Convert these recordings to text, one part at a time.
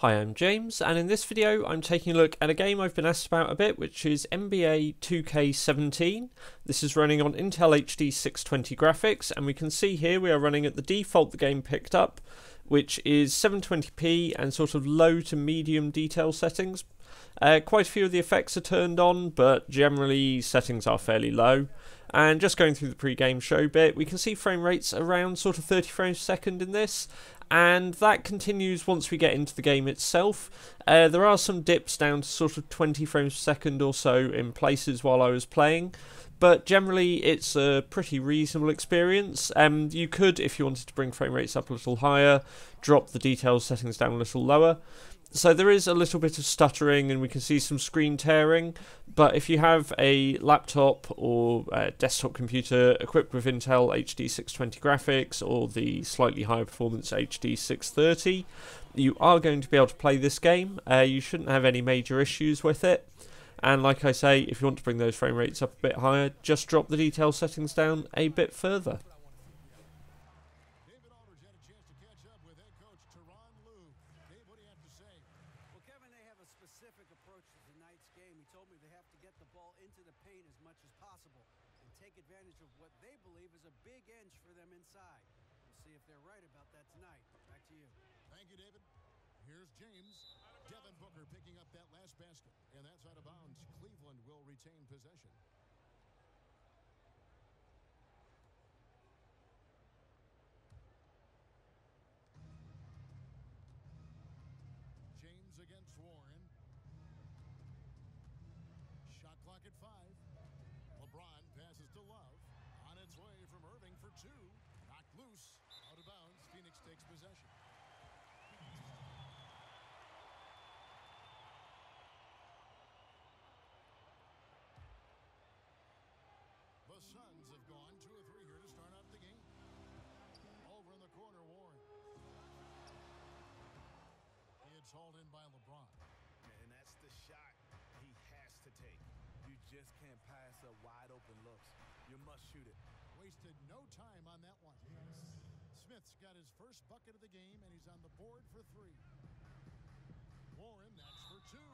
Hi, I'm James, and in this video I'm taking a look at a game I've been asked about a bit, which is NBA 2K17. This is running on Intel HD 620 graphics, and we can see here we are running at the default the game picked up, which is 720p and sort of low to medium detail settings. Uh, quite a few of the effects are turned on, but generally settings are fairly low. And just going through the pre-game show bit, we can see frame rates around sort of 30 frames per second in this, and that continues once we get into the game itself. Uh, there are some dips down to sort of 20 frames per second or so in places while I was playing, but generally it's a pretty reasonable experience. Um, you could, if you wanted to bring frame rates up a little higher, drop the details settings down a little lower so there is a little bit of stuttering and we can see some screen tearing but if you have a laptop or a desktop computer equipped with Intel HD 620 graphics or the slightly higher performance HD 630 you are going to be able to play this game. Uh, you shouldn't have any major issues with it. And like I say if you want to bring those frame rates up a bit higher just drop the detail settings down a bit further specific approach to tonight's game. He told me they have to get the ball into the paint as much as possible and take advantage of what they believe is a big inch for them inside. We'll see if they're right about that tonight. Back to you. Thank you, David. Here's James. Devin Booker picking up that last basket, and that's out of bounds. Cleveland will retain possession. James against Warren. At five. LeBron passes to Love. On its way from Irving for two. Knocked loose. Out of bounds. Phoenix takes possession. The Suns have gone two or three here to start out the game. Over in the corner, Warren. It's hauled in by LeBron. And that's the shot You just can't pass up wide open looks. You must shoot it. Wasted no time on that one. Smith's got his first bucket of the game, and he's on the board for three. Warren, that's for two.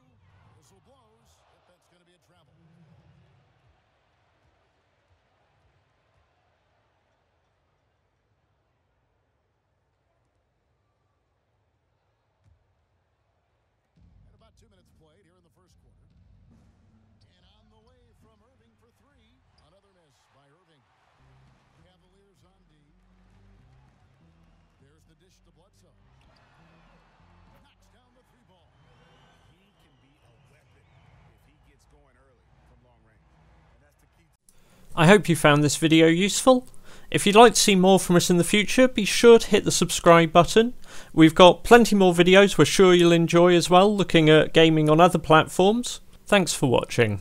Whistle blows. If that's going to be a travel. And about two minutes played here in the first quarter. From Irving for three. Another miss by Irving. Cavaliers on D. There's the dish to Bledsoe. Knocks down the three ball. He can be a weapon if he gets going early from long range. And that's the key. I hope you found this video useful. If you'd like to see more from us in the future, be sure to hit the subscribe button. We've got plenty more videos we're sure you'll enjoy as well, looking at gaming on other platforms. Thanks for watching.